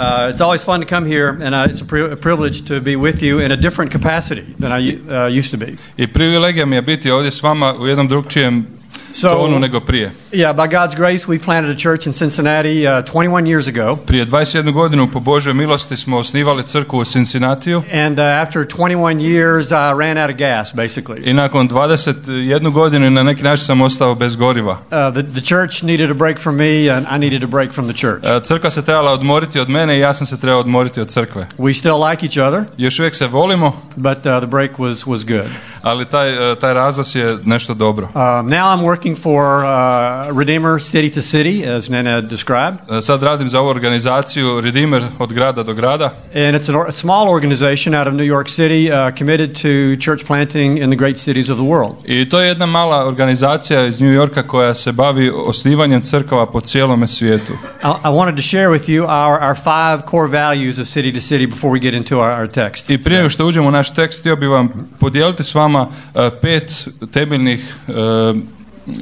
Uh, it's always fun to come here, and uh, it's a, pri- a privilege to be with you in a different capacity than I uh, used to be. I privilegija mi je biti ovdje s vama u jednom drugčijem So, nego prije. yeah, by God's grace, we planted a church in Cincinnati uh, 21 years ago. Prije 21 godinu po Božoj milosti smo osnivali crkvu u Cincinnatiju And uh, after 21 years, I ran out of gas, basically. i nakon 21 godinu na neki način sam ostao bez goriva. Uh, the, the church needed a break from me, and I needed a break from the church. E, Crkva se trebala odmoriti od mene i ja sam se trebao odmoriti od crkve. We still like each other, Još uvijek se volimo, but uh, the break was, was good. ali taj, e, taj razlaz je nešto dobro. Um, now I'm working for uh, Redeemer City to City, as Nana described. E, Sad radim za ovu organizaciju Redeemer od grada do grada. And it's a small organization out of New York City uh, committed to church planting in the great cities of the world. I to je jedna mala organizacija iz New Yorka koja se bavi osnivanjem crkava po cijelome svijetu. I, I wanted to share with you our, our five core values of City to City before we get into our, our text. I prije nego što uđemo u naš tekst, htio bih vam podijeliti s vama e, pet temeljnih e,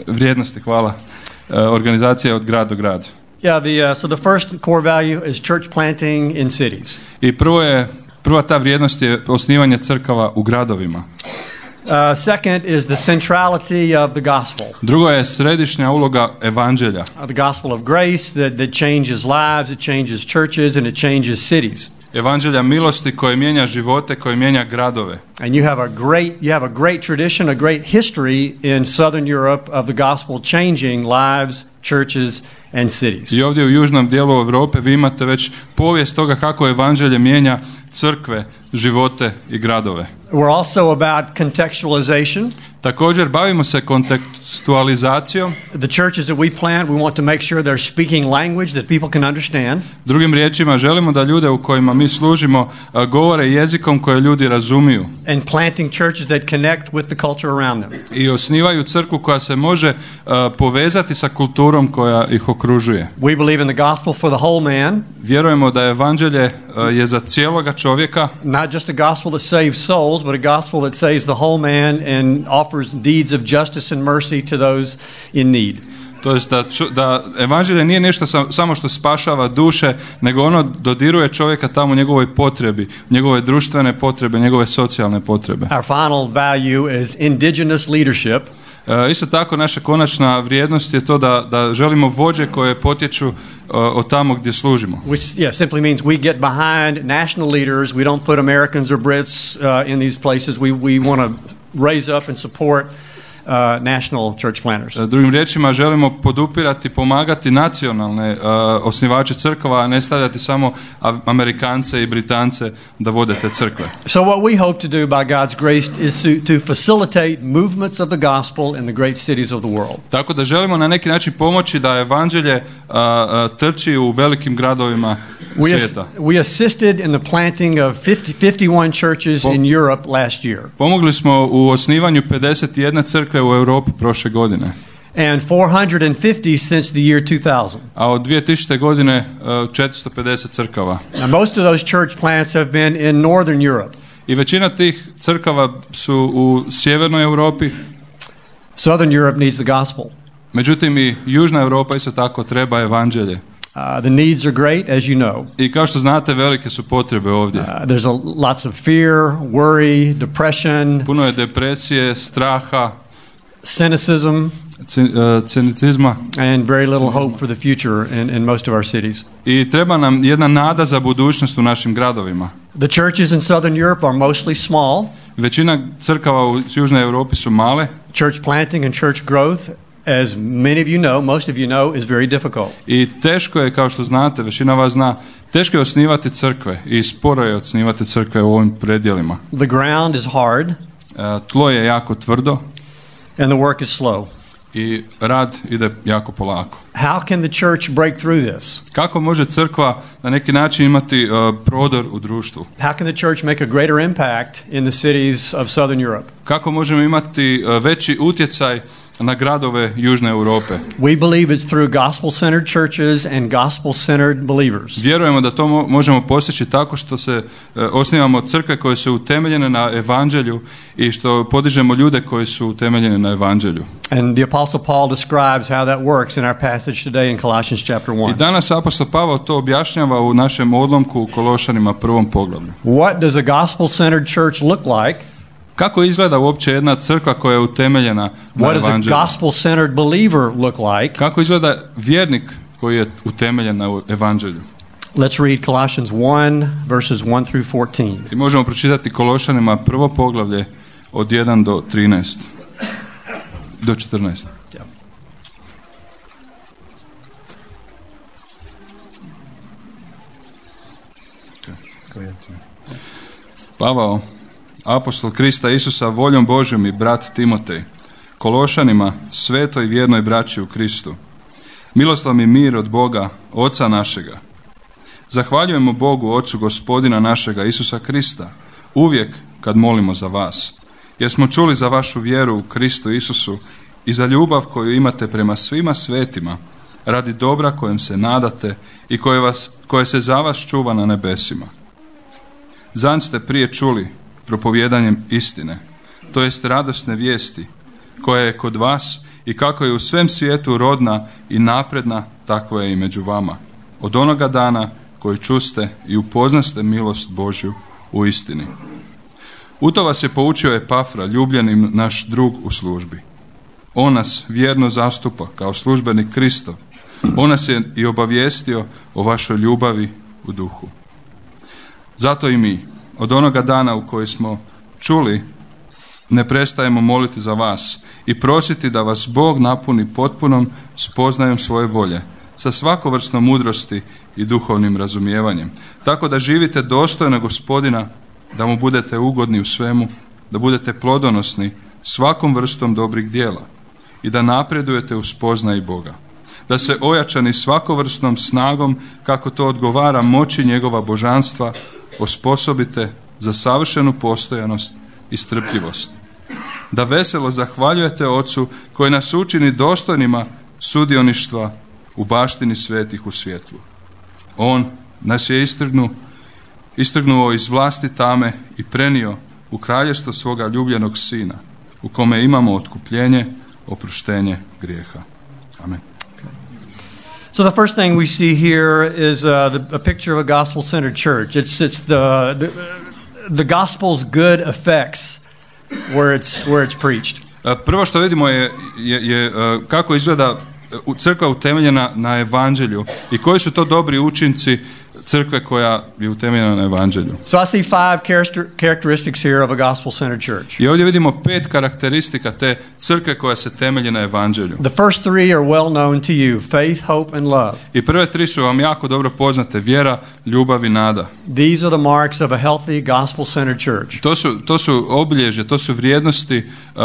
vrijednosti, hvala, e, organizacije od grada do grada. Yeah, the, uh, so the first core value is church planting in cities. I prvo je, prva ta vrijednost je osnivanje crkava u gradovima. Uh, second is the centrality of the gospel, Drugo je središnja uloga evanđelja. uh, the gospel of grace that, that changes lives, it changes churches, and it changes cities. Evanđelja milosti koje mijenja živote, koje mijenja gradove. And you have a great you have a great tradition, a great history in Southern Europe of the gospel changing lives, churches, and cities. I ovdje u južnom dijelu Europe vi imate već povijest toga kako evanđelje mijenja crkve, živote i gradove. We're also about contextualization. Također bavimo se kontekstualizacijom. The churches that we plant, we want to make sure they're speaking language that people can understand. Drugim riječima, želimo da ljude u kojima mi služimo a, govore jezikom koje ljudi razumiju And planting churches that connect with the culture around them. i osnivaju crkvu koja se može a, povezati sa kulturom koja ih okružuje. We believe in the gospel for the whole man, Vjerujemo da evanđelje a, je za cijeloga čovjeka, not just a gospel that saves souls, but a gospel that saves the whole man and offers deeds of justice and mercy to those in need. to jest da, da evanđelje nije nešto sam- samo što spašava duše, nego ono dodiruje čovjeka tamo u njegovoj potrebi, njegove društvene potrebe, njegove socijalne potrebe. Our final value is indigenous leadership. E, Isto tako naša konačna vrijednost je to da, da želimo vođe koje potječu e, od tamo gdje služimo. which yeah, simply means we get behind national leaders. We don't put Americans or Brits uh, in these places. We, we want to raise up and support uh, national church planters. E, Drugim riječima želimo podupirati, pomagati nacionalne e, osnivače crkava, a ne stavljati samo Amerikance i Britance da vode te crkve. So, what we hope to do by God's grace is to, to facilitate movements of the gospel in the great cities of the world. Tako da želimo na neki način pomoći da evanđelje a, a, trči u velikim gradovima We, as- svijeta. we assisted in the planting of 50, 51 churches in Europe last year Pomogli smo u osnivanju 51 crkve u Europi prošle godine. and 450 since the year 2000. A od 2000. godine a, 450 crkava. Now, most of those church plants have been in Northern Europe. I većina tih crkava su u sjevernoj Europi, Southern Europe needs the gospel. međutim i južna Europa isto tako treba evanđelje. Uh, the needs are great, as you know. I kao što znate, velike su potrebe ovdje. Uh, there's a, lots of fear, worry, depression, Puno je depresije, straha, cynicism, ci- e, cinicizma and very little hope for the future in, in most of our cities. i treba nam jedna nada za budućnost u našim gradovima. The churches in Southern Europe are mostly small. Većina crkava u južnoj Europi su male Church planting and church growth, as many of you know, most of you know, is very difficult. i teško je, kao što znate, većina vas zna, teško je osnivati crkve i sporo je osnivati crkve u ovim predjelima. The ground is hard E, Tlo je jako tvrdo and the work is slow. i rad ide jako polako. How can the church break through this? Kako može crkva na neki način imati e, prodor u društvu? How can the church make a greater impact in the cities of Southern Europe? Kako možemo imati e, veći utjecaj na gradove Južne Europe. We believe it's through gospel centered churches and gospel centered believers. Vjerujemo da to možemo postići tako što se osnivamo crkve koje su utemeljene na evanđelju i što podižemo ljude koji su utemeljeni na evanđelju. And the Apostle Paul describes how that works in our passage today in Colossians chapter 1. I 1. danas apostol Pavao to objašnjava u našem odlomku u Kološanima prvom poglavlju. What does a gospel centered church look like? Kako izgleda uopće jedna crkva koja je utemeljena na What does a evanđelju? gospel centered believer look like? Kako izgleda vjernik koji je utemeljen na evanđelju? Let's read Colossians 1, verses 1 through 14. I možemo pročitati Kološanima prvo poglavlje od 1 do 13. Do 14. Pavao, apostol Krista Isusa, voljom Božjom i brat Timotej, Kološanima, svetoj vjernoj braći u Kristu. Milost vam i mir od Boga, Oca našega. Zahvaljujemo Bogu, Ocu gospodina našega Isusa Krista, uvijek kad molimo za vas. Jer smo čuli za vašu vjeru u Kristu Isusu i za ljubav koju imate prema svima svetima, radi dobra kojem se nadate i koje, vas, koje se za vas čuva na nebesima. Zanj ste prije čuli propovjedanjem istine, to jest radosne vijesti, koja je kod vas i kako je u svem svijetu rodna i napredna, tako je i među vama. Od onoga dana koji čuste i upoznaste milost Božju u istini. U to vas je poučio Epafra, ljubljeni naš drug u službi. On nas vjerno zastupa kao službenik Kristov. On nas je i obavijestio o vašoj ljubavi u duhu. Zato i mi, od onoga dana u koji smo čuli, ne prestajemo moliti za vas i prositi da vas Bog napuni potpunom spoznajom svoje volje, sa svakovrsnom mudrosti i duhovnim razumijevanjem, tako da živite dostojno gospodina, da mu budete ugodni u svemu, da budete plodonosni svakom vrstom dobrih dijela i da napredujete u spoznaji Boga. Da se ojačani svakovrsnom snagom, kako to odgovara moći njegova božanstva, osposobite za savršenu postojanost i strpljivost. Da veselo zahvaljujete Ocu koji nas učini dostojnima sudioništva u baštini svetih u svjetlu. On nas je istrgnu, istrgnuo iz vlasti tame i prenio u kraljevstvo svoga ljubljenog sina, u kome imamo otkupljenje, oproštenje grijeha. Amen. So the first thing we see here is uh, the, a picture of a gospel-centered church. It's it's the, the the gospel's good effects where it's where it's preached. E, Prvo što vidimo je, je, je e, kako izgleda e, u- crkva utemeljena na evanđelju i koji su to dobri učinci crkve koja je utemeljena na evanđelju. So I see five character, characteristics here of a gospel-centered church. I ovdje vidimo pet karakteristika te crkve koja se temelji na evanđelju. The first three are well known to you: faith, hope, and love. I prve tri su vam jako dobro poznate, vjera, ljubav i nada. These are the marks of a healthy gospel-centered church. To su, to su obilježje, to su vrijednosti uh,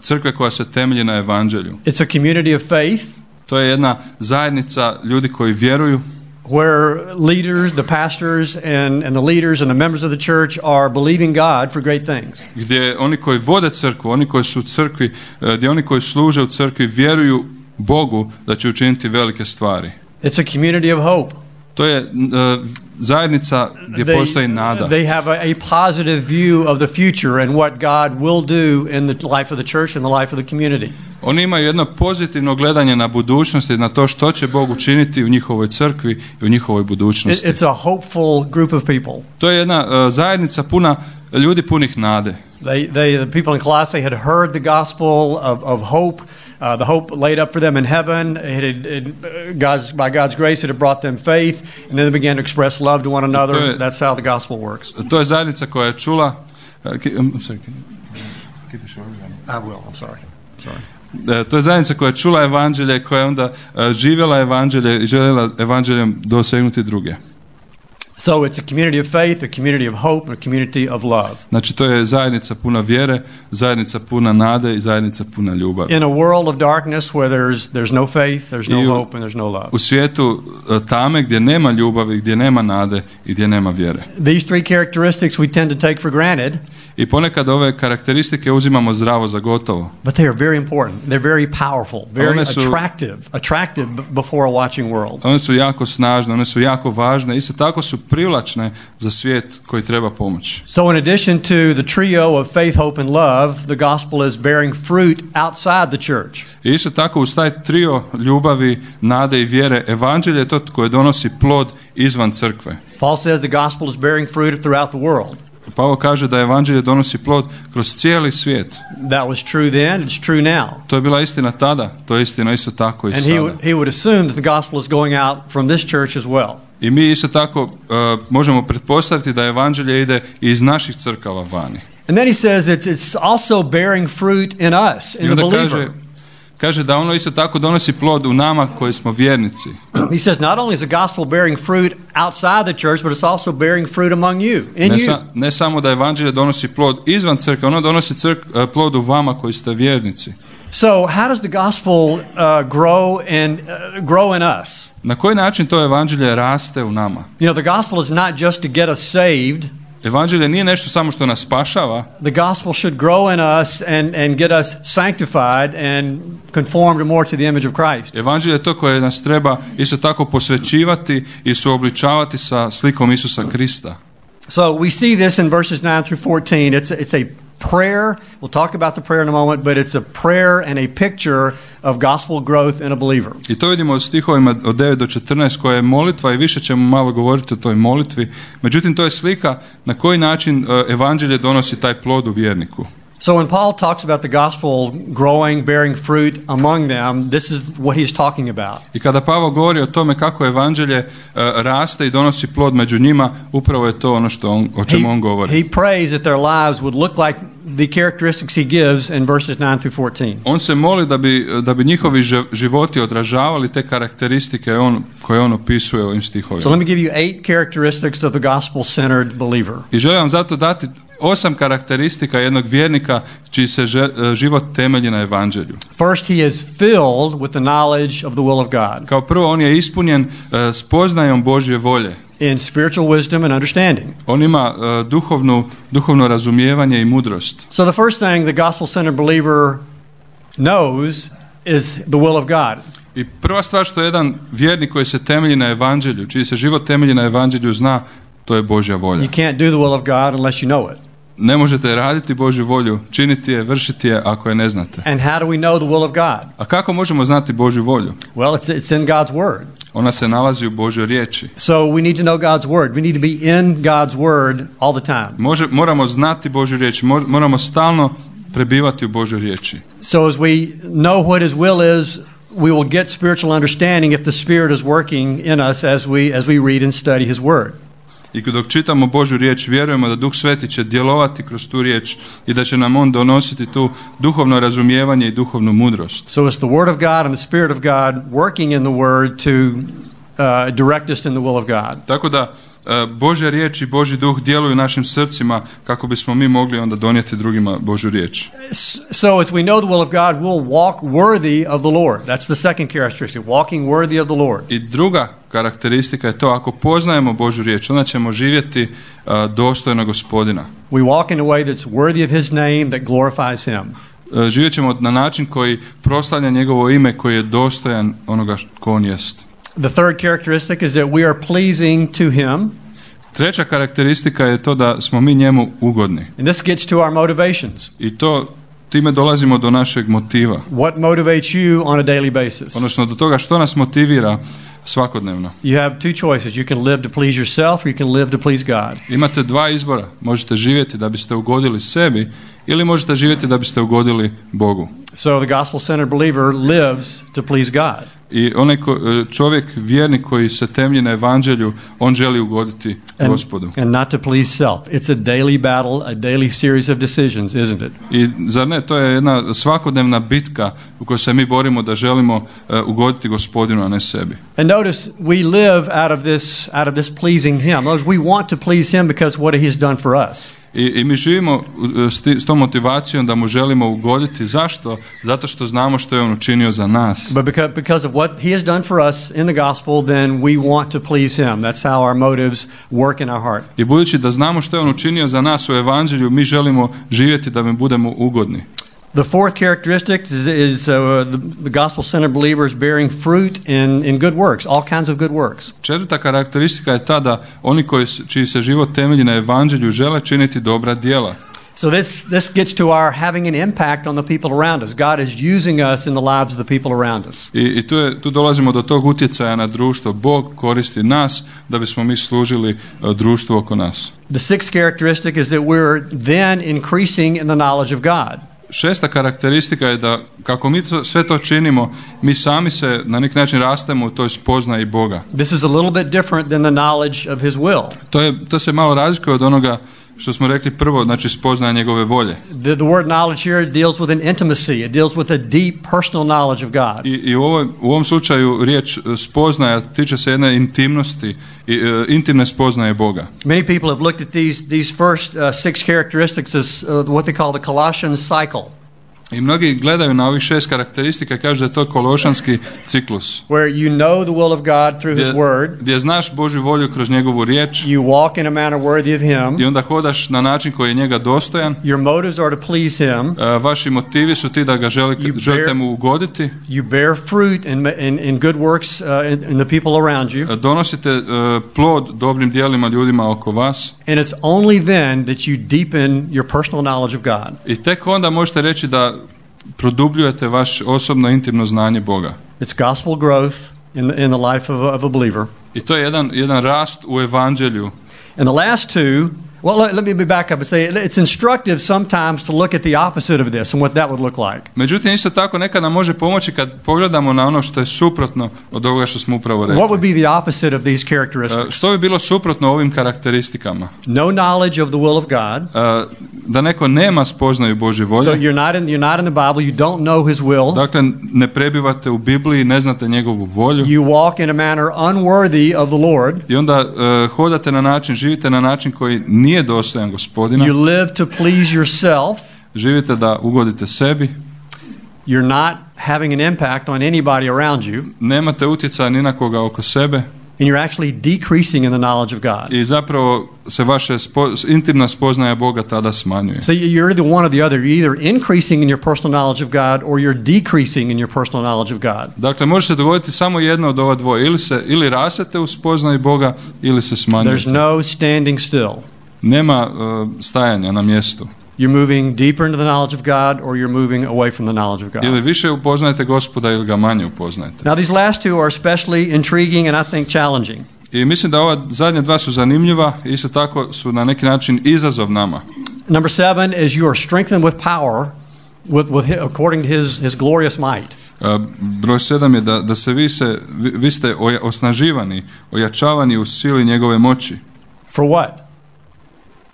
crkve koja se temelji na evanđelju. It's a community of faith To je jedna zajednica ljudi koji vjeruju, where leaders, the pastors, and, and the leaders and the members of the church are believing God for great things. gdje oni koji vode crkvu, oni koji su u crkvi, e, gdje oni koji služe u crkvi vjeruju Bogu da će učiniti velike stvari. It's a community of hope. To je e, zajednica gdje postoji nada. they have a, a positive view of the future and what God will do in the life of the church and the life of the community. Oni imaju jedno pozitivno gledanje na budućnost i na to što će Bog učiniti u njihovoj crkvi i u njihovoj It- budućnosti. it's a hopeful group of people. To je jedna e, zajednica puna ljudi punih nade. They, they, the people in Colossae had heard the gospel of, of hope, uh, the hope laid up for them in heaven. It had, it, uh, God's, by God's grace, it had brought them faith, and then they began to express love to one another. Je- That's how the gospel works. To je zajednica koja je čula e, ki- um, sorry, ki- I will. I'm sorry. Sorry. E, To je zajednica koja je čula evanđelje, koja je onda e, živjela evanđelje i željela evanđeljem dosegnuti druge. So it's a community of faith, a community of hope, a community of love. Znači to je zajednica puna vjere, zajednica puna nade i zajednica puna ljubavi. In a world of darkness where there's, there's no faith, there's no u- hope, and there's no love. U svijetu e, tame gdje nema ljubavi, gdje nema nade i gdje nema vjere. These three characteristics we tend to take for granted, I ponekad ove karakteristike uzimamo zdravo za gotovo. but they are very important. They're very powerful, very One su- attractive, attractive before a watching world. One su jako snažne, one su jako važne, isto tako su privlačne za svijet koji treba pomoć. So, in addition to the trio of faith, hope, and love, the gospel is bearing fruit outside the church. I isto tako uz taj trio ljubavi, nade i vjere, evanđelje je to koje donosi plod izvan crkve. Paul says the gospel is bearing fruit throughout the world. Pavo kaže da evanđelje donosi plod kroz cijeli svijet. That was true then, it's true now. To je bila istina tada, to je istina isto tako i And he, sada. would- he would assume that the gospel is going out from this church as well. I mi isto tako uh, možemo pretpostaviti da evanđelje ide iz naših crkava vani. And then he says it's, it's also bearing fruit in us, in the believer. kaže, kaže da ono isto tako donosi plod u nama koji smo vjernici. He says not only is the gospel bearing fruit outside the church, but it's also bearing fruit among you, in Ne, sa- ne samo da evanđelje donosi plod izvan crkve, ono donosi crk, uh, plod u vama koji ste vjernici. So, how does the gospel uh, grow and uh, grow in us? Na koji način to evanđelje raste u nama? You know, the gospel is not just to get us saved. Evanđelje nije nešto samo što nas spašava, The gospel should grow in us and, and get us sanctified and conformed more to the image of Christ. Evanđelje je to koje nas treba isto tako posvećivati i suobličavati sa slikom Isusa Krista. So we see this in verses 9 through 14. It's a, it's a prayer. We'll talk about the prayer in a moment, but it's a prayer and a picture of gospel growth in a believer. I to vidimo u stihovima od 9 do 14 koja je molitva i više ćemo malo govoriti o toj molitvi. Međutim, to je slika na koji način e, evanđelje donosi taj plod u vjerniku. So when Paul talks about the gospel growing, bearing fruit among them, this is what he's talking about. I kada Pavo govori o tome kako evanđelje e, raste i donosi plod među njima, upravo je to ono što on, o He, čemu on govori. he prays that their lives would look like the characteristics he gives in verses 9 through 14. On se moli da bi, da bi njihovi životi odražavali te karakteristike on, koje on opisuje u ovim So let me give you eight characteristics of the gospel centered believer. I želim vam zato dati osam karakteristika jednog vjernika čiji se e, život temelji na evanđelju. First, he is filled with the knowledge of the will of God Kao prvo, on je ispunjen e, spoznajom Božje volje. in spiritual wisdom and understanding. On ima e, duhovnu, duhovno razumijevanje i mudrost. So the first thing the gospel centered believer knows is the will of God. I prva stvar što jedan vjernik koji se temelji na evanđelju, čiji se život temelji na evanđelju zna, to je Božja volja. You can't do the will of God unless you know it. Ne možete raditi Božju volju, činiti je, vršiti je ako je ne znate. And how do we know the will of God? A kako možemo znati Božju volju? Well, it's, it's in God's Word. Ona se nalazi u Božjoj riječi. So we need to know God's Word. We need to be in God's Word all the time. Može, moramo znati Božju riječ, mo- moramo stalno prebivati u Božoj riječi. So as we know what His will is, we will get spiritual understanding if the Spirit is working in us as we, as we read and study His Word. I dok čitamo Božju riječ, vjerujemo da Duh Sveti će djelovati kroz tu riječ i da će nam On donositi tu duhovno razumijevanje i duhovnu mudrost. So it's the Word of God and the Spirit of God working in the Word to uh, direct us in the will of God. Tako da e, Božja riječ i Božji duh djeluju u našim srcima kako bismo mi mogli onda donijeti drugima Božju riječ. So as we know the will of God, we'll walk worthy of the Lord. That's the second characteristic, walking worthy of the Lord. I druga karakteristika je to, ako poznajemo Božju riječ, onda ćemo živjeti e, dostojno gospodina. We walk in a way that's worthy of His name that glorifies Him. E, živjet ćemo na način koji proslavlja njegovo ime, koji je dostojan onoga ko on jest. The third characteristic is that we are pleasing to Him, Treća karakteristika je to da smo mi njemu ugodni. and this gets to our motivations. I to time dolazimo do našeg motiva. What motivates you on a daily basis? Odnosno do toga što nas motivira svakodnevno. You have two choices. You can live to please yourself, or you can live to please God. Imate dva izbora. Možete živjeti da biste ugodili sebi ili možete živjeti da biste ugodili Bogu. So the gospel centered believer lives to please God. I onaj ko, čovjek vjernik koji se temelji na evanđelju, on želi ugoditi And, gospodu. and not to please self. It's a daily battle, a daily series of decisions, isn't it? I zar ne, to je jedna svakodnevna bitka u kojoj se mi borimo da želimo e, ugoditi gospodinu, a ne sebi. And notice we live out of this out of this pleasing him. We want to please him because what he has done for us. I, I mi živimo e, s, ti- s tom motivacijom da mu želimo ugoditi. Zašto? Zato što znamo što je on učinio za nas. But because, because of what he has done for us in the gospel, then we want to please him. That's how our motives work in our heart. I budući da znamo što je on učinio za nas u evanđelju, mi želimo živjeti da mi budemo ugodni. The fourth characteristic is, is uh, the, the gospel centered believers bearing fruit in, in good works, all kinds of good works. Četvrta karakteristika je ta da oni koji, čiji se život temelji na evanđelju žele činiti dobra djela. So this, this gets to our having an impact on the people around us. God is using us in the lives of the people around us. I, i tu, je, tu dolazimo do tog utjecaja na društvo. Bog koristi nas da bismo mi služili e, društvu oko nas. The sixth characteristic is that we're then increasing in the knowledge of God. Šesta karakteristika je da kako mi to, sve to činimo, mi sami se na neki način rastemo u toj spoznaji Boga. This is a little bit different than the knowledge of His will. To, je, to se malo razlikuje od onoga što smo rekli prvo, znači spoznaja njegove volje. The, the word knowledge here deals with an intimacy, it deals with a deep personal knowledge of God. I, i u, ovoj, u ovom slučaju riječ e, spoznaja tiče se jedne intimnosti, i, e, intimne spoznaje Boga. Many people have looked at these, these first uh, six characteristics as uh, what they call the Colossian cycle, I mnogi gledaju na ovih šest karakteristika i kažu da je to kološanski ciklus. where you know the will of God through His Gdje, Word, gdje znaš Božju volju kroz njegovu riječ you walk in a manner worthy of Him, i onda hodaš na način koji je njega dostojan. your motives are to please Him, E, vaši motivi su ti da ga želi, You bear- želite mu ugoditi. you bear fruit in, in, in good works uh, in, in the people around you, E, Donosite e, plod dobrim dijelima ljudima oko vas. and it's only then that you deepen your personal knowledge of God. I tek onda možete reći da produbljujete osobno intimno znanje Boga. It's gospel growth in the, in the life of a, of a believer. I to je jedan, jedan rast u evanđelju. And the last two, well, let, let me be back up and say it's instructive sometimes to look at the opposite of this and what that would look like. Međutim, isto tako nekad nam može pomoći kad pogledamo na ono što je suprotno od ovoga što smo upravo rekli. What would be the opposite of these characteristics? Što bi bilo suprotno ovim karakteristikama? No knowledge of the will of God. E, Da neko nema spoznaju Božje So volje, you're not in you're not in the Bible. You don't know His will. dakle ne prebivate u Bibliji, ne znate njegovu volju You walk in a manner unworthy of the Lord. i onda e, hodate na način, živite na način koji nije dostojan gospodina, You live to please yourself. živite da ugodite sebi, You're not having an impact on anybody around you, nemate utjecaja ni na koga oko sebe and you're actually decreasing in the knowledge of God. i zapravo se vaša spo- intimna spoznaja Boga tada smanjuje. So you're either one or the other. You're either increasing in your personal knowledge of God or you're decreasing in your personal knowledge of God. Dakle, može se dogoditi samo jedno od ova dvoje. Ili, se, ili rastete u spoznaju Boga, ili se There's smanjujete. no standing still. Nema uh, stajanja na mjestu. You're moving deeper into the knowledge of God or you're moving away from the knowledge of God. Ili više upoznajete gospoda ili ga manje upoznajete. Now, these last two are especially intriguing and I think challenging. I mislim da ova zadnja dva su zanimljiva, i isto tako su na neki način izazov nama. Number seven is you are strengthened with power with, with, according to his, his glorious might. Uh, broj sedam je da, da se vi, se, vi, vi ste oja- osnaživani, ojačavani u sili njegove moći. For what?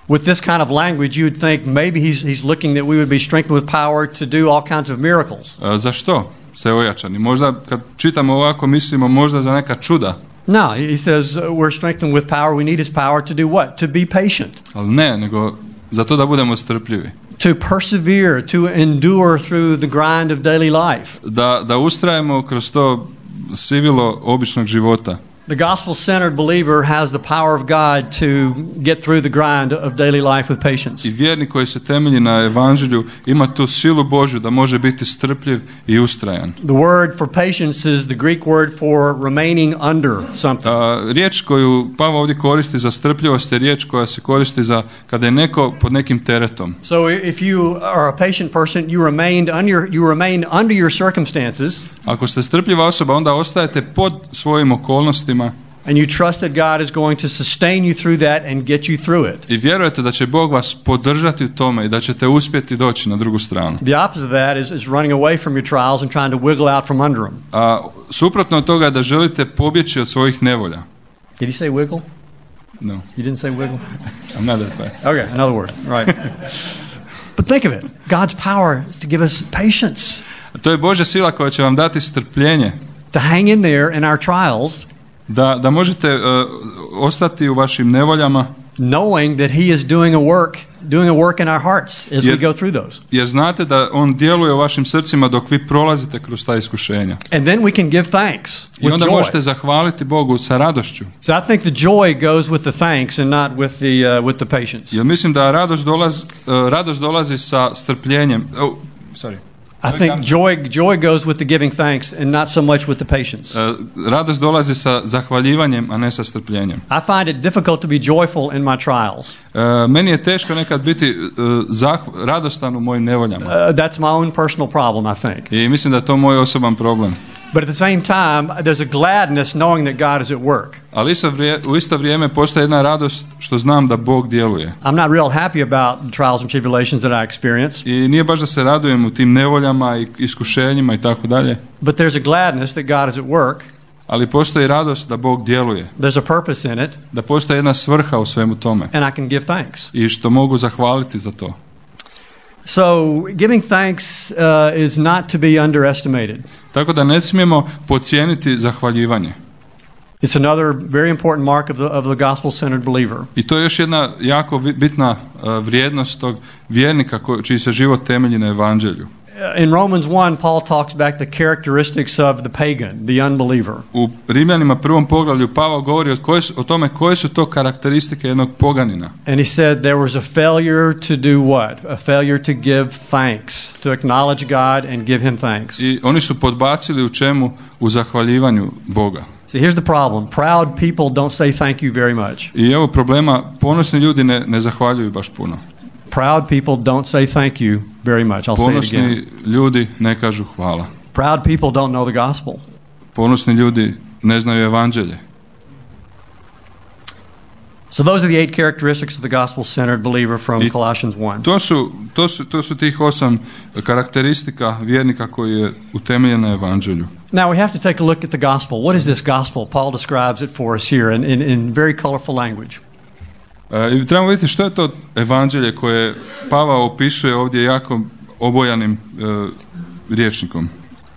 With this kind of language, you'd think maybe he's, he's looking that we would be strengthened with power to do all kinds of miracles. Uh, za što ste ojačani? Možda kad čitamo ovako mislimo možda za neka čuda, No, he says uh, we're strengthened with power. We need his power to do what? To be patient, ali ne, nego za to da budemo strpljivi. to persevere, to endure through the grind of daily life. Da, da ustrajemo kroz to sivilo običnog života. The gospel centered believer has the power of God to get through the grind of daily life with patience. I vjernik koji se temelji na evanđelju ima tu silu Božju da može biti strpljiv i ustrajan. The word for patience is the Greek word for remaining under something. A, riječ koju Pavo ovdje koristi za strpljivost je riječ koja se koristi za kada je neko pod nekim teretom. So if you are a patient person, you remained under you remain under your circumstances Ako ste strpljiva osoba, onda ostajete pod svojim okolnostima and you trust that God is going to sustain you through that and get you through it. i vjerujete da će Bog vas podržati u tome i da ćete uspjeti doći na drugu stranu. The opposite of that is, is running away from your trials and trying to wiggle out from under them. A suprotno od toga da želite pobjeći od svojih nevolja. Did he say wiggle? No, You didn't say wiggle? I'm not that fast. Okay, another word. Right. but think of it God's power is to give us patience, To je Božja sila koja će vam dati strpljenje to hang in there in our trials, da, da možete e, ostati u vašim nevoljama knowing that He is doing a work, doing a work in our hearts as we Jer- go through those. jer znate da on djeluje u vašim srcima dok vi prolazite kroz ta iskušenja. And then we can give thanks I onda joy. možete zahvaliti Bogu sa radošću. So I think the joy goes with the thanks and not with the, uh, with the patience. Jer mislim da radost dolazi, e, radost dolazi sa strpljenjem. Oh, sorry. I think joy, joy goes with the giving thanks and not so much with the patience. E, Radost dolazi sa zahvaljivanjem, a ne sa strpljenjem. I find it difficult to be joyful in my trials. E, Meni je teško nekad biti e, radostan u mojim nevoljama. Uh, that's my own personal problem, I think. I mislim da je to moj osoban problem. But at the same time, there's a gladness knowing that God is at work. Ali u isto vrijeme postoji jedna radost što znam da Bog djeluje. I'm not real happy about the trials and tribulations that I experience, I nije baš da se radujem u tim nevoljama i iskušenjima i tako dalje, but there's a gladness that God is at work. ali postoji radost da Bog djeluje, There's a purpose in it, da postoji jedna svrha u svemu tome and I can give thanks. i što mogu zahvaliti za to. So, giving thanks uh, is not to be underestimated. Tako da ne smijemo podcijeniti zahvaljivanje. It's another very important mark of the, of the gospel centered believer. I to je još jedna jako bitna uh, vrijednost tog vjernika ko- čiji se život temelji na evanđelju. In Romans 1, Paul talks back the characteristics of the pagan, the unbeliever. U Rimljanima prvom poglavlju Pavao govori o, koje o tome koje su to karakteristike jednog poganina. And he said there was a failure to do what? A failure to give thanks, to acknowledge God and give him thanks. I oni su podbacili u čemu? U zahvaljivanju Boga. See, here's the problem proud people don't say thank you very much. I evo problema, ponosni ljudi ne, ne zahvaljuju baš puno. Proud people don't say thank you very much. I'll say it again. Ljudi ne kažu hvala. Proud people don't know the gospel. Ponosni ljudi ne znaju evanđelje. So those are the eight characteristics of the gospel centered believer from I- Colossians 1. To su, to su, to su tih osam karakteristika vjernika koji je utemeljen na evanđelju. Now we have to take a look at the gospel. What is this gospel? Paul describes it for us here in, in, in very colorful language. E, I trebamo vidjeti što je to evanđelje koje Pavao opisuje ovdje jako obojanim e, rječnikom.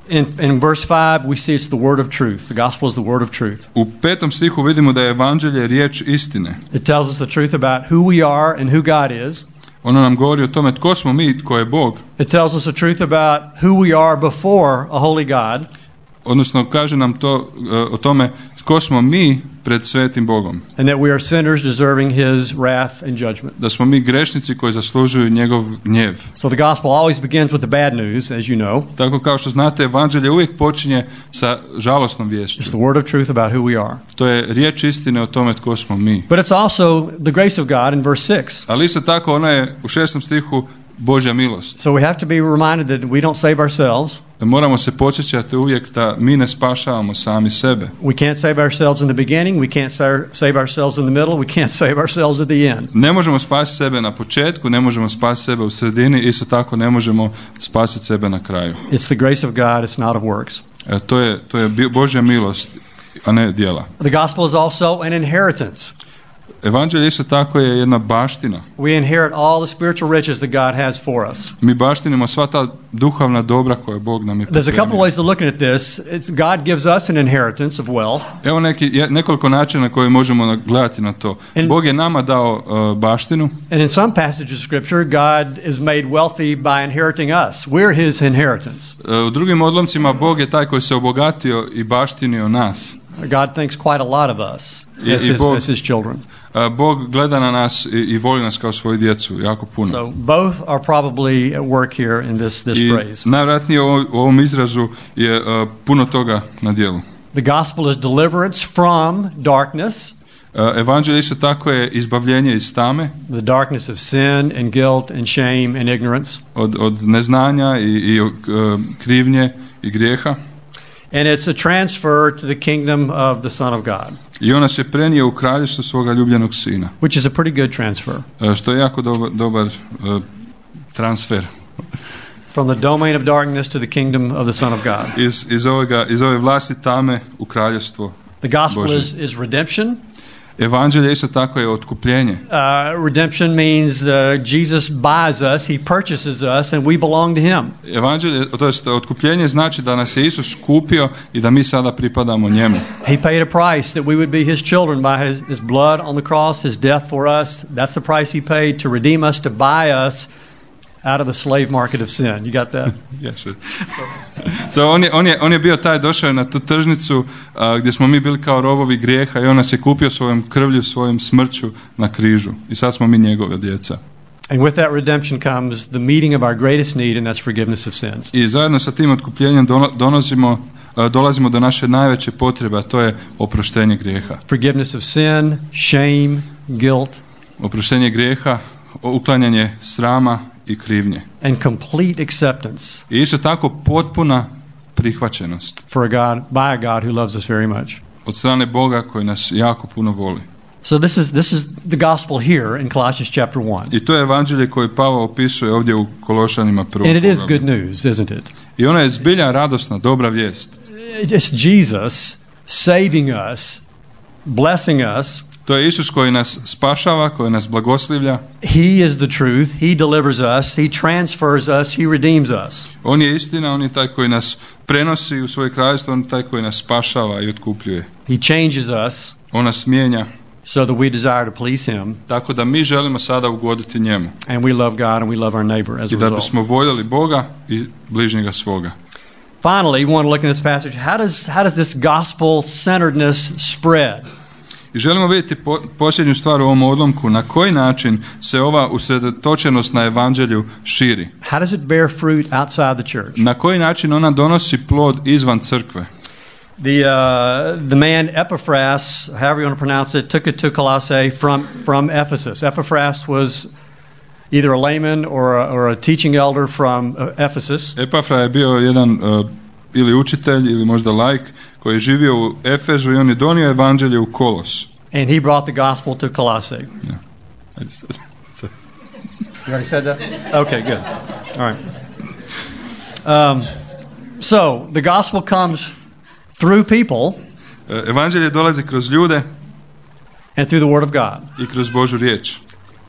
In, in verse 5, we see it's the word of truth. The gospel is the word of truth. U petom stihu vidimo da je evanđelje riječ istine. It tells us the truth about who we are and who God is. Ono nam govori o tome tko smo mi tko je Bog. It tells us the truth about who we are before a holy God. Odnosno kaže nam to e, o tome tko smo mi pred svetim Bogom. and that we are sinners deserving his wrath and judgment. Da smo mi grešnici koji zaslužuju njegov gnjev. So the gospel always begins with the bad news, as you know. Tako kao što znate, evanđelje uvijek počinje sa žalosnom viješću. It's the word of truth about who we are. To je riječ istine o tome tko smo mi. But it's also the grace of God in verse 6. Ali isto tako ona je u šestom stihu Božja milost. So we have to be reminded that we don't save ourselves. Moramo se podsjećati uvijek da mi ne spašavamo sami sebe. We can't save ourselves in the beginning. We can't sa- save ourselves in the middle. We can't save ourselves at the end. Ne možemo spasiti sebe na početku, ne možemo spasiti sebe u sredini, isto tako ne možemo spasiti sebe na kraju. It's the grace of God, it's not of works. E, to, je, to je Božja milost, a ne djela. The gospel is also an inheritance. Evanđelje isto tako je jedna baština. We inherit all the spiritual riches that God has for us. Mi baštinimo sva ta duhovna dobra koje Bog nam je There's a couple ways of looking at this. It's God gives us an inheritance of wealth. Evo neki, nekoliko načina koje možemo gledati na to. And- Bog je nama dao uh, baštinu, And in some passages of Scripture, God is made wealthy by inheriting us. We're His inheritance. Uh, u drugim odlomcima Bog je taj koji se obogatio i baštinio nas. God thinks quite a lot of us I- as i His, Bog- as his children. Bog gleda na nas i, i voli nas kao svoju djecu, jako puno. So both are probably at work here in this, this I phrase. najvjerojatnije u ovom- izrazu je uh, puno toga na dijelu. The gospel is deliverance from darkness, Uh, Evanđelje isto tako je izbavljenje iz tame, the darkness of sin and guilt and shame and ignorance. od, od neznanja i, i uh, krivnje i grijeha. And it's a transfer to the kingdom of the Son of God. I on nas je prenio u kraljevstvo svoga ljubljenog sina. which is a pretty good transfer Što je jako dobar, dobar e, transfer from the domain of darkness to the kingdom of the Son of God. iz, iz, ovoga, iz ove vlasti tame u kraljevstvo. The gospel Bože. is, is redemption. Evanđelje isto tako je otkupljenje. Uh, redemption means uh, Jesus buys us, he purchases us, and we belong to him. Evanđelje, to jest otkupljenje znači da nas je Isus kupio i da mi sada pripadamo njemu. He paid a price that we would be his children by his, his blood on the cross, his death for us. That's the price he paid to redeem us, to buy us out of the slave market of sin. You got that? Yeah, sure. So, on, je, on, je, on je bio taj, došao je na tu tržnicu a, gdje smo mi bili kao robovi grijeha i on nas je kupio svojom krvlju, svojom smrću na križu. I sad smo mi njegove djeca. And with that redemption comes the meeting of our greatest need, and that's forgiveness of sins. I zajedno sa tim otkupljenjem dono- donosimo, a, dolazimo do naše najveće potrebe, a to je oproštenje grijeha. Forgiveness of sin, shame, guilt, Oproštenje grijeha, uklanjanje srama i krivnje. and complete acceptance I isto tako potpuna prihvaćenost for a God by a God who loves us very much. od strane Boga koji nas jako puno voli. So this is this is the gospel here in Colossians chapter 1. I to je evanđelje koje Pavao opisuje ovdje u Kološanima prvom And it is good news, isn't it? I ona je zbilja radosna, dobra vijest. It's Jesus saving us, blessing us. To je Isus koji nas spašava, koji nas blagoslivlja. He is the truth. He delivers us. He transfers us. He redeems us. On je istina, on je taj koji nas prenosi u svoje kraljstvo, on je taj koji nas spašava i otkupljuje. He changes us On nas mijenja, so that we desire to please Him, tako da mi želimo sada ugoditi njemu. and we love God and we love our neighbor as a I da bismo voljeli Boga i bližnjega svoga. Finally, we want to look in this passage. How does how does this gospel centeredness spread? I želimo vidjeti po, posljednju stvar u ovom odlomku, na koji način se ova usredotočenost na evanđelju širi. How does it bear fruit outside the church? Na koji način ona donosi plod izvan crkve. The uh, the man Epaphras, however you want to pronounce it, took it to Colossae from from Ephesus. Epaphras was either a layman or a, or a teaching elder from uh, Ephesus, Epafra je bio jedan uh, ili učitelj ili možda laik koji je živio u Efezu i on je donio evanđelje u Kolos. and he brought the gospel to Colossae. Ajde sad. Sad. You already said that? Okay, good. All right. Um, so the gospel comes through people E, Evanđelje dolazi kroz ljude and through the Word of God. i kroz Božu riječ.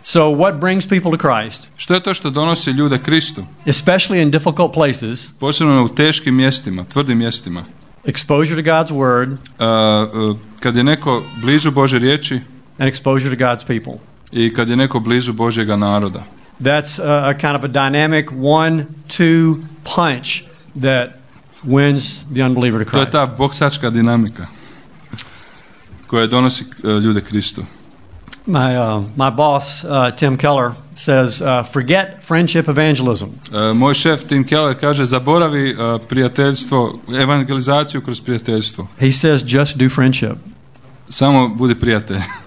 So what brings people to Christ, Što je to što donosi ljude Kristu? especially in difficult places? Posebno u teškim mjestima, tvrdim mjestima. Exposure to God's Word Uh, uh, kad je neko blizu riječi and exposure to God's people. i kad je neko blizu Božjega naroda. That's a, a kind of a dynamic one-two punch that wins the unbeliever to To je Christ. ta boksačka dinamika koja donosi uh, ljude Kristu. My uh, my boss uh, Tim Keller says, uh, "Forget friendship evangelism. Uh, moj šef Tim Keller kaže zaboravi uh, prijateljstvo, evangelizaciju kroz prijateljstvo. He says, just do friendship." Samo budi prijatelj.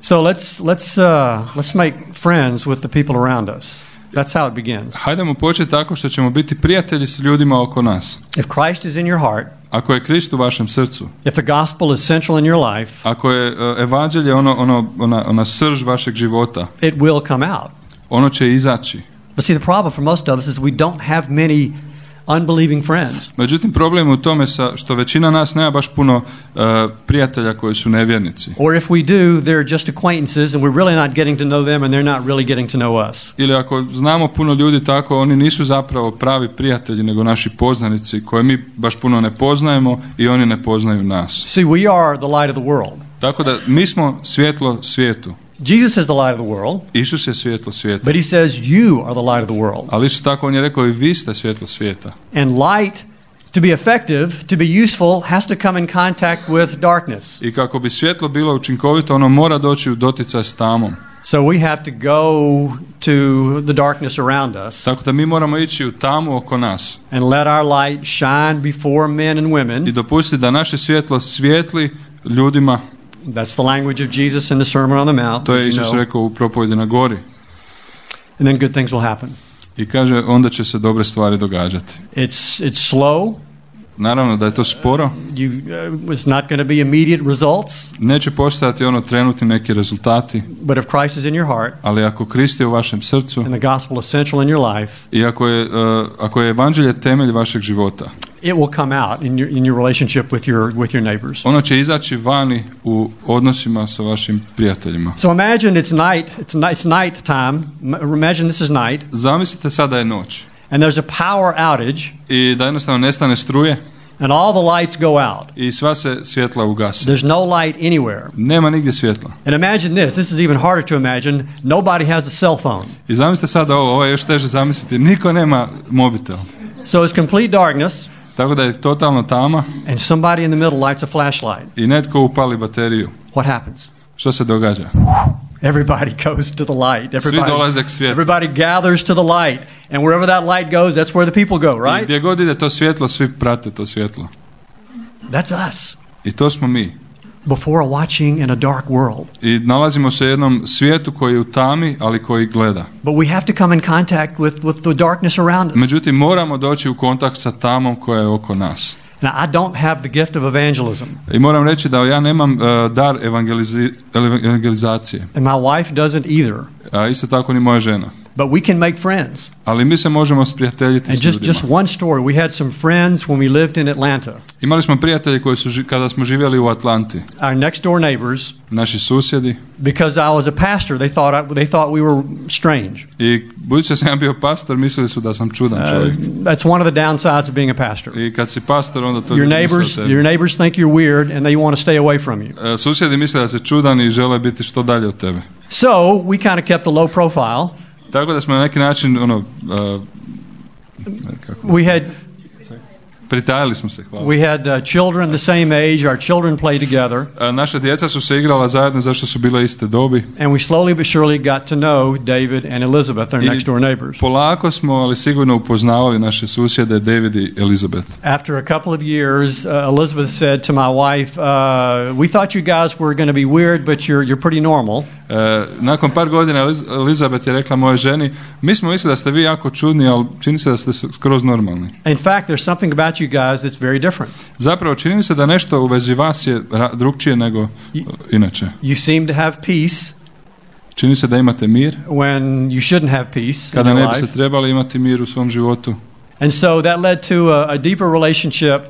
So let's let's uh, let's make friends with the people around us. That's how it begins. Hajdemo početi tako što ćemo biti prijatelji s ljudima oko nas. If Christ is in your heart, Ako je Krist u vašem srcu, if the gospel is central in your life, ako je uh, evanđelje ono, ono, ona, ona srž vašeg života, it will come out. ono će izaći. But see, the problem for most of us is we don't have many unbelieving friends. Međutim, problem je u tome sa, što većina nas nema baš puno uh, prijatelja koji su nevjernici. Or if we do, they're just acquaintances and we're really not getting to know them and they're not really getting to know us. Ili ako znamo puno ljudi tako, oni nisu zapravo pravi prijatelji, nego naši poznanici koje mi baš puno ne poznajemo i oni ne poznaju nas. See, we are the light of the world. Tako da mi smo svjetlo svijetu. Jesus is the light of the world, Isus je svjetlo svijeta. but he says you are the light of the world. Ali isto tako on je rekao i vi ste svjetlo svijeta. And light, to be effective, to be useful, has to come in contact with darkness. I kako bi svjetlo bilo učinkovito, ono mora doći u doticaj s tamom. So we have to go to the darkness around us Tako da mi moramo ići u tamu oko nas and let our light shine before men and i women. dopustiti da naše svjetlo svijetli ljudima. That's the language of Jesus in the Sermon on the Mount. To je Isus rekao u propovjedi na gori. And then good things will happen. I kaže, onda će se dobre stvari događati. It's, it's slow, Naravno da je to sporo, You, uh, it's not going to be immediate results, neće postojati ono trenutni neki rezultati, but if Christ is in your heart ali ako Krist je u vašem srcu and the gospel is central in your life, i ako je, e, ako je evanđelje temelj vašeg života, it will come out in your, in your relationship with your, with your neighbors. ono će izaći vani u odnosima sa vašim prijateljima. So imagine it's night, it's, night, it's night time. Imagine this is night, Zamislite sada je noć and there's a power outage, i da jednostavno nestane struje and all the lights go out. i sva se svjetla ugase. There's no light anywhere. Nema nigdje svjetla. And imagine this this is even harder to imagine. Nobody has a cell phone. I zamislite sada ovo, ovo je još teže zamisliti, niko nema mobitel. So it's complete darkness, Tako da je totalno tama and somebody in the middle lights a flashlight. i netko upali bateriju. What happens? Što se događa? Everybody goes to the light. Svi Everybody, dolaze k svijetlu. everybody gathers to the light. And wherever that light goes, that's where the people go, I right? gdje god ide to svjetlo, svi prate to svjetlo. That's us I to smo mi. Before watching in a dark world. I nalazimo se u jednom svijetu koji je u tami, ali koji gleda. But we have to come in contact with, with the darkness around us. Međutim, moramo doći u kontakt sa tamom koja je oko nas. Now, I don't have the gift of evangelism, I moram reći da ja nemam uh, dar evangelizacije, and my wife doesn't either. a isto tako ni moja žena. But we can make friends. Ali mi se možemo sprijateljiti And s just, ljudima. just one story we had some friends when we lived in Atlanta. Imali smo prijatelje koji su, ži- kada smo živjeli u Atlanti, Our next door neighbors, naši susjedi, because I was a pastor, they thought, I, they thought we were strange. i budući da sam ja bio pastor, mislili su da sam čudan Uh, čovjek. that's one of the downsides of being a pastor. I kad si pastor, onda to Your ljudi misle o neighbors, tebi. your neighbors think you're weird and they want to stay away from you. E, Susjedi misle da si čudan i žele biti što dalje od tebe. So we kind of kept a low profile. Tako da smo na neki način, ono, kako, We had pritajili smo se, hvala. we had uh, children the same age. Our children played together, E, Naša djeca su se igrala zajedno zašto su bile iste dobi. and we slowly but surely got to know David and Elizabeth, our I- next door neighbors. Polako smo, ali sigurno upoznavali naše susjede David i Elizabeth. After a couple of years, uh, Elizabeth said to my wife, uh, "We thought you guys were going to be weird, but you're you're pretty normal." E, nakon par godina Eliz- Elizabeth je rekla mojoj ženi, mi smo mislili da ste vi jako čudni, ali čini se da ste skroz normalni. In fact, there's something about you guys that's very different. Zapravo čini se da nešto u vezi vas je drugčije nego e, uh, inače. You seem to have peace Čini se da imate mir, when you shouldn't have peace kada ne bi se trebali imati mir u svom životu. And so that led to a, a deeper relationship.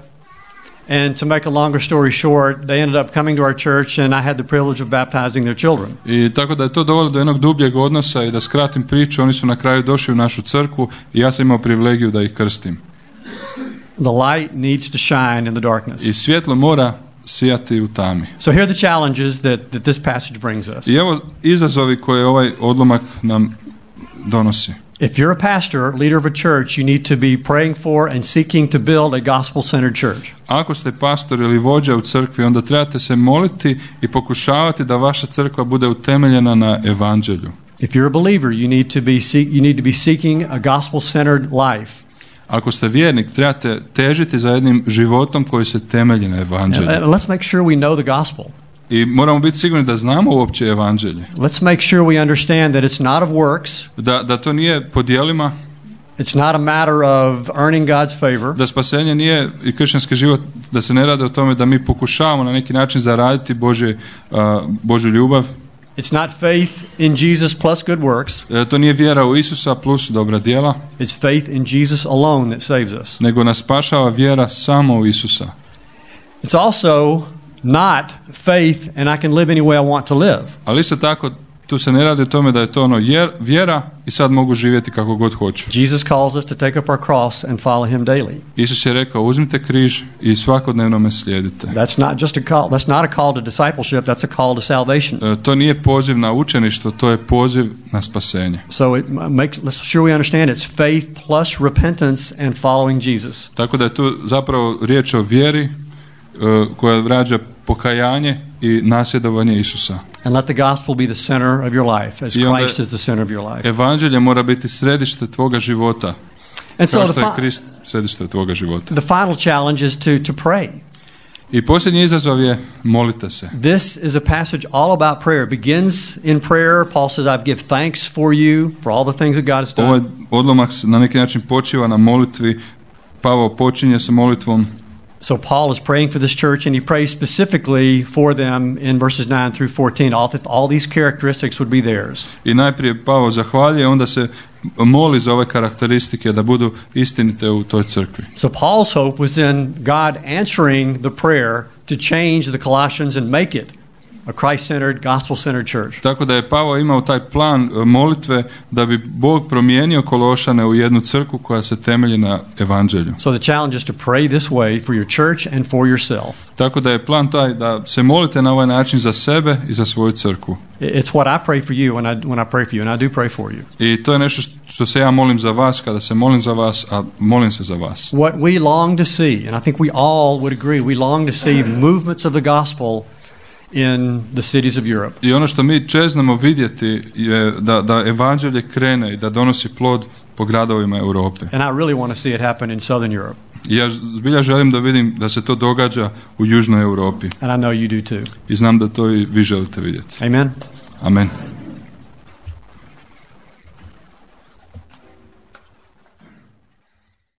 And to make a longer story short, they ended up coming to our church, and I had the privilege of baptizing their children. I tako da je to dovelo do jednog dubljeg odnosa i da skratim priču, oni su na kraju došli u našu crkvu i ja sam imao privilegiju da ih krstim. The light needs to shine in the darkness. I svjetlo mora sijati u tami. So here are the challenges that, that this passage brings us. I evo izazovi koje ovaj odlomak nam donosi. If you're a pastor, leader of a church, you need to be praying for and seeking to build a gospel centered church. Ako ste pastor ili vođa u crkvi, onda trebate se moliti i pokušavati da vaša crkva bude utemeljena na evanđelju. If you're a believer, you need to be, seek, you need to be seeking a gospel centered life. Ako ste vjernik, trebate težiti za jednim životom koji se temelji na evanđelju. and let's make sure we know the gospel. I moramo biti sigurni da znamo uopće evanđelje. Let's make sure we understand that it's not of works, Da, da to nije po dijelima, it's not a matter of earning God's favor. da spasenje nije i kršćanski život, da se ne radi o tome da mi pokušavamo na neki način zaraditi Božje, a, Božju ljubav. It's not faith in Jesus plus good works, To nije vjera u Isusa plus dobra djela, it's faith in Jesus alone that saves us. nego nas spašava vjera samo u Isusa. It's also not faith and I can live any way I want to live. Ali isto tako, tu se ne radi o tome da je to ono jer, vjera i sad mogu živjeti kako god hoću. Jesus calls us to take up our cross and follow him daily. Isus je rekao, uzmite križ i svakodnevno me slijedite. That's not just a call, that's not a call to discipleship, that's a call to salvation. E, To nije poziv na učeništvo, to je poziv na spasenje. So it makes let's sure we understand it's faith plus repentance and following Jesus. Tako da je tu zapravo riječ o vjeri e, koja rađa pokajanje i nasljedovanje Isusa. And let the gospel be the center of your life as Christ is the center of your life. Evanđelje mora biti središte tvoga života, And so the, Krist središte tvoga života. the final challenge is to, to pray. I posljednji izazov je molite se. This is a passage all about prayer. It begins in prayer. Paul says, I give thanks for you, for all the things that God has done. Ovaj odlomak na neki način počiva na molitvi. Pavao počinje sa molitvom So Paul is praying for this church, and he prays specifically for them in verses 9 through 14. All, all these characteristics would be theirs. I najprije Pavo zahvaljuje, onda se moli za ove karakteristike da budu istinite u toj crkvi. So Paul's hope was in God answering the prayer to change the Colossians and make it a Christ-centered, gospel-centered church. Tako da je imao taj plan molitve da bi Bog promijenio Kološane u jednu crkvu koja se temelji na evanđelju. So the challenge is to pray this way for your church and for yourself. Tako da je plan taj da se molite na ovaj način za sebe i za svoju crkvu. It's what I pray for you when I, when I pray for you, and I do pray for you. I to je nešto što se ja molim za vas kada se molim za vas, a molim se za vas. What we long to see, and I think we all would agree, we long to see movements of the gospel in the cities of Europe. I ono što mi čeznamo vidjeti je da, da evanđelje krene i da donosi plod po gradovima Europe. And I really want to see it happen in southern Europe. I ja zbilja želim da vidim da se to događa u južnoj Europi. And I know you do too. I znam da to i vi želite vidjeti. Amen. Amen.